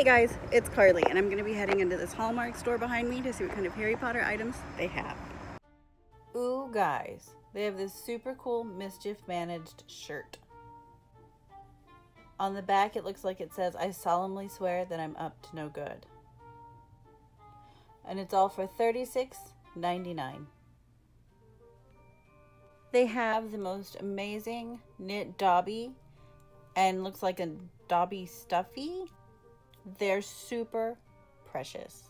Hey guys, it's Carly and I'm going to be heading into this Hallmark store behind me to see what kind of Harry Potter items they have. Ooh guys, they have this super cool Mischief Managed shirt. On the back it looks like it says, I solemnly swear that I'm up to no good. And it's all for $36.99. They have the most amazing knit Dobby and looks like a Dobby stuffy. They're super precious.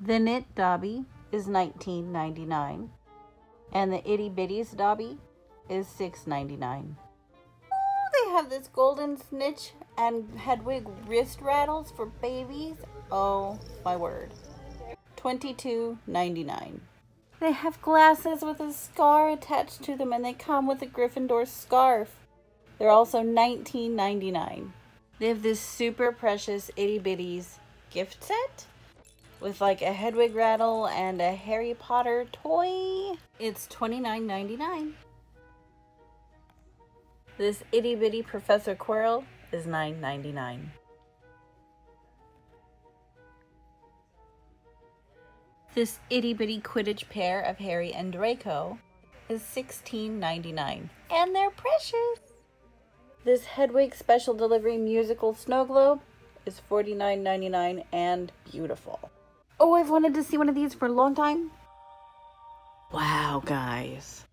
The knit Dobby is $19.99 and the itty bitties Dobby is $6.99. They have this golden snitch and Hedwig wrist rattles for babies. Oh my word. $22.99. They have glasses with a scar attached to them and they come with a Gryffindor scarf. They're also $19.99. They have this super precious itty bitties gift set with like a Hedwig rattle and a Harry Potter toy. It's $29.99. This itty bitty Professor Quirrell is $9.99. This itty bitty Quidditch pair of Harry and Draco is $16.99. And they're precious! This Hedwig Special Delivery Musical Snow Globe is $49.99 and beautiful. Oh, I've wanted to see one of these for a long time. Wow, guys.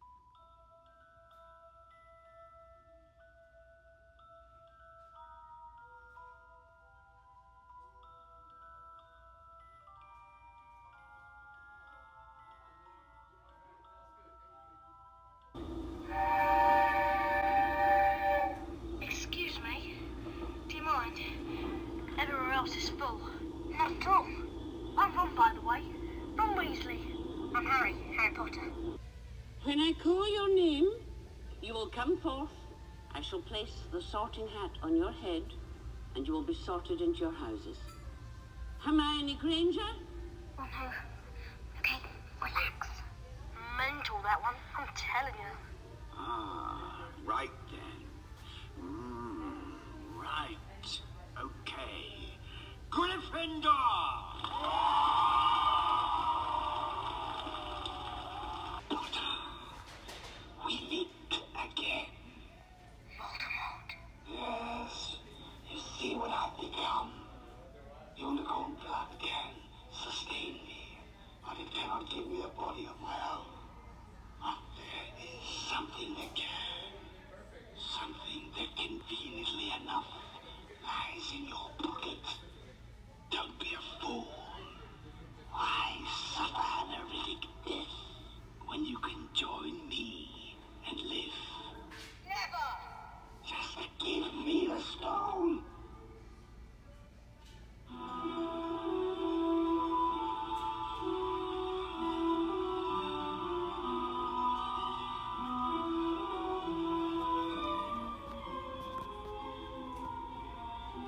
Else. Not at all. I'm Ron, by the way. Ron Weasley. I'm Harry, Harry Potter. When I call your name, you will come forth. I shall place the sorting hat on your head, and you will be sorted into your houses. Hermione Granger? Oh no. Okay, relax. Mental, that one. I'm telling you.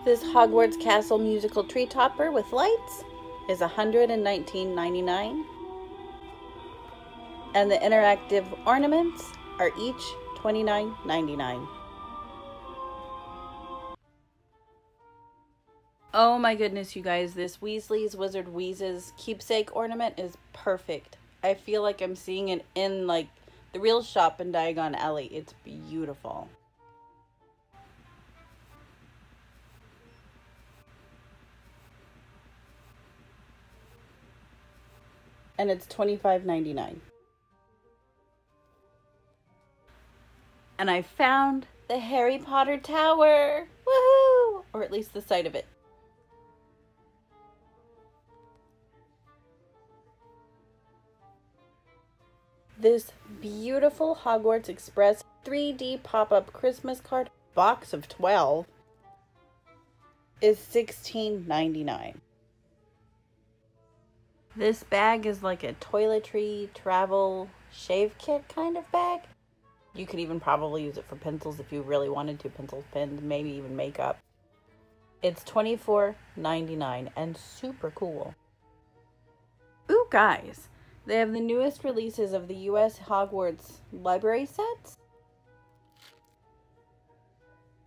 This Hogwarts Castle musical tree topper with lights is $119.99. And the interactive ornaments are each $29.99. Oh my goodness, you guys, this Weasley's Wizard Wheezes keepsake ornament is perfect. I feel like I'm seeing it in like the real shop in Diagon Alley. It's beautiful. And it's $25.99. And I found the Harry Potter Tower! Woohoo! Or at least the site of it. This beautiful Hogwarts Express 3D pop-up Christmas card box of 12 is $16.99. This bag is like a toiletry travel shave kit kind of bag. You could even probably use it for pencils if you really wanted to. Pencils, pens, maybe even makeup. It's $24.99 and super cool. Ooh, guys. They have the newest releases of the US Hogwarts library sets.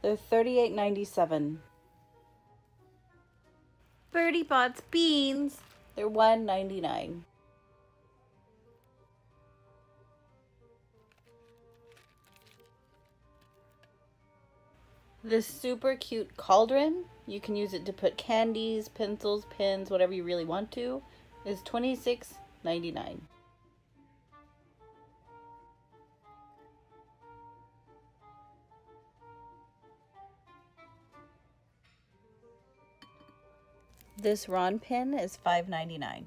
They're $38.97. Bertie Bott's beans. They're $1.99. This super cute cauldron, you can use it to put candies, pencils, pens, whatever you really want to, is $26.99. This Ron pin is $5.99.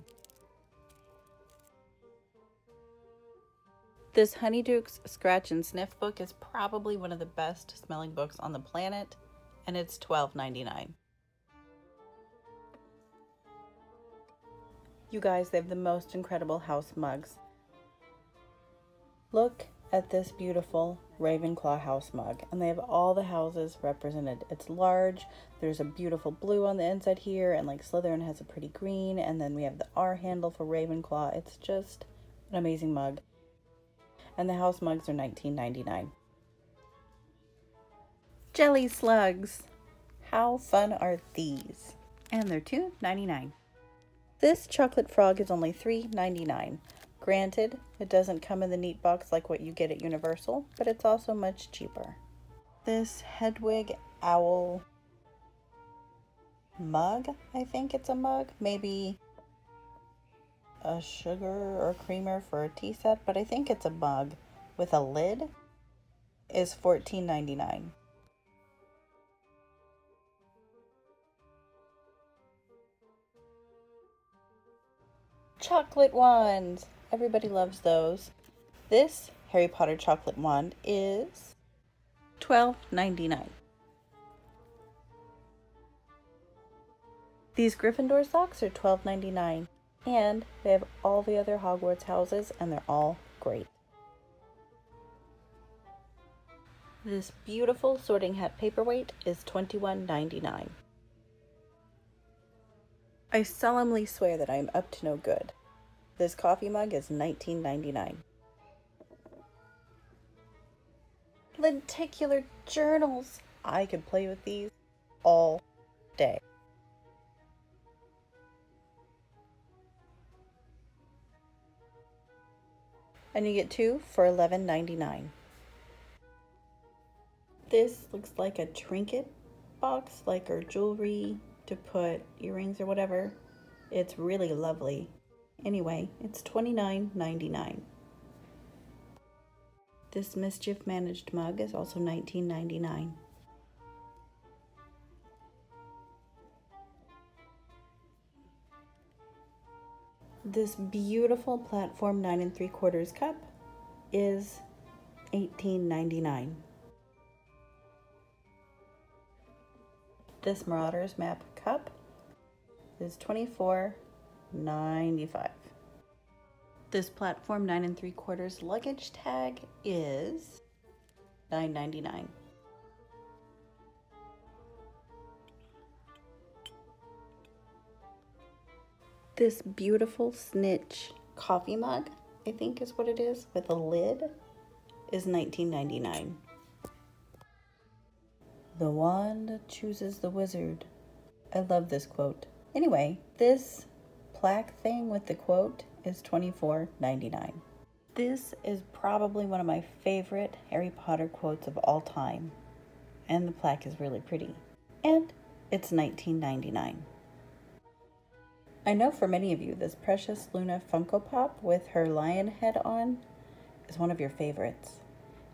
This Honeydukes Scratch and Sniff book is probably one of the best smelling books on the planet, and it's $12.99. You guys, they have the most incredible house mugs. Look at this beautiful Ravenclaw house mug, and they have all the houses represented. It's large, there's a beautiful blue on the inside here, and like Slytherin has a pretty green, and then we have the R handle for Ravenclaw. It's just an amazing mug. And the house mugs are $19.99. Jelly slugs. How fun are these? And they're $2.99. This chocolate frog is only $3.99. Granted, it doesn't come in the neat box like what you get at Universal, but it's also much cheaper. This Hedwig Owl mug, I think it's a mug, maybe a sugar or creamer for a tea set, but I think it's a mug with a lid, is $14.99. Chocolate ones! Everybody loves those. This Harry Potter chocolate wand is $12.99. These Gryffindor socks are $12.99 and they have all the other Hogwarts houses and they're all great. This beautiful sorting hat paperweight is $21.99. I solemnly swear that I am up to no good. This coffee mug is $19.99. Lenticular journals. I could play with these all day. And you get two for $11.99. This looks like a trinket box, like our jewelry to put earrings or whatever. It's really lovely. Anyway, it's $29.99. This Mischief Managed mug is also $19.99. This beautiful platform 9 and 3 quarters cup is $18.99. This Marauders map cup is $24.99. 95 this platform 9 and 3 quarters luggage tag is 9.99 this beautiful snitch coffee mug i think is what it is with a lid is 19.99 the wand chooses the wizard. I love this quote. Anyway this plaque thing with the quote is $24.99. This is probably one of my favorite Harry Potter quotes of all time, and the plaque is really pretty. And it's $19.99. I know for many of you, this Precious Luna Funko Pop with her lion head on is one of your favorites.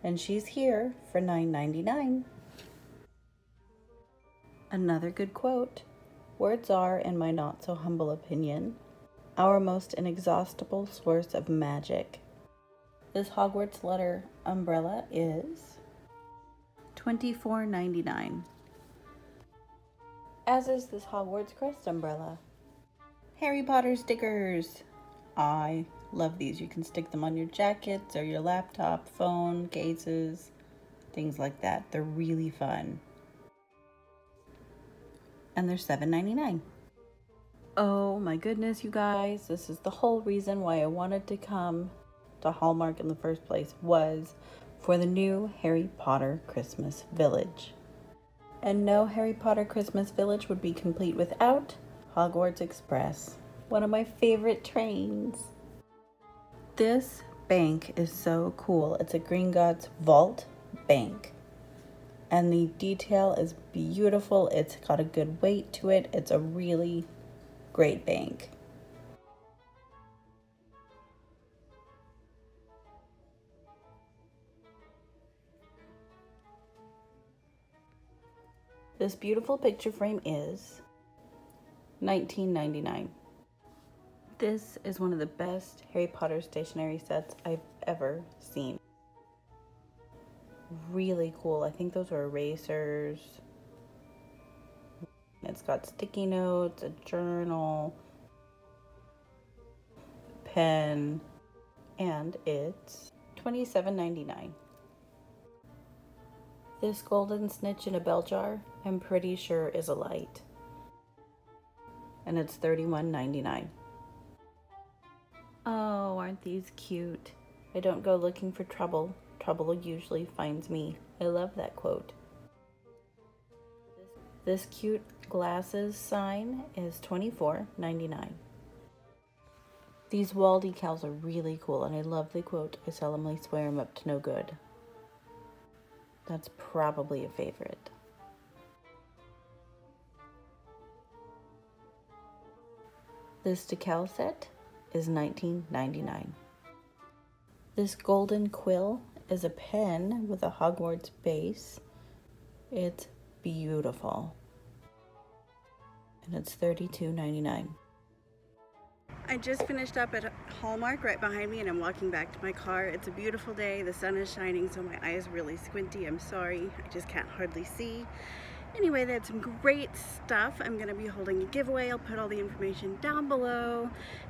And she's here for $9.99. Another good quote Words are, in my not so humble opinion, our most inexhaustible source of magic. This Hogwarts letter umbrella is $24.99. As is this Hogwarts crest umbrella. Harry Potter stickers. I love these. You can stick them on your jackets or your laptop, phone, cases, things like that. They're really fun and they're $7.99. Oh my goodness, you guys, this is the whole reason why I wanted to come to Hallmark in the first place was for the new Harry Potter Christmas Village. And no Harry Potter Christmas Village would be complete without Hogwarts Express, one of my favorite trains. This bank is so cool. It's a Gringotts Vault Bank. And the detail is beautiful. It's got a good weight to it. It's a really great bank. This beautiful picture frame is 1999. This is one of the best Harry Potter stationery sets I've ever seen. Really cool. I think those are erasers. It's got sticky notes, a journal, pen, and it's $27.99. This golden snitch in a bell jar, I'm pretty sure is a light. And it's $31.99. Oh, aren't these cute? I don't go looking for trouble. Trouble usually finds me. I love that quote. This cute glasses sign is $24.99. These wall decals are really cool, and I love the quote, I solemnly swear I'm up to no good. That's probably a favorite. This decal set is $19.99. This golden quill is a pen with a Hogwarts base. It's beautiful. And it's $32.99. I just finished up at Hallmark right behind me and I'm walking back to my car. It's a beautiful day. The sun is shining so my eyes really squinty. I'm sorry. I just can't hardly see. Anyway, they had some great stuff. I'm going to be holding a giveaway. I'll put all the information down below.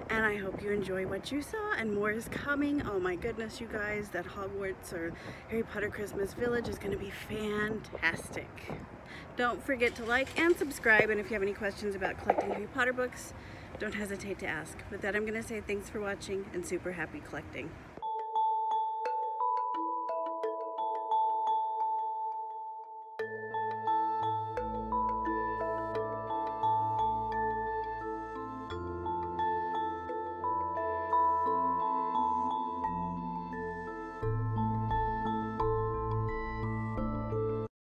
And I hope you enjoy what you saw. And more is coming. Oh my goodness, you guys. That Hogwarts or Harry Potter Christmas Village is going to be fantastic. Don't forget to like and subscribe. And if you have any questions about collecting Harry Potter books, don't hesitate to ask. With that, I'm going to say thanks for watching and super happy collecting.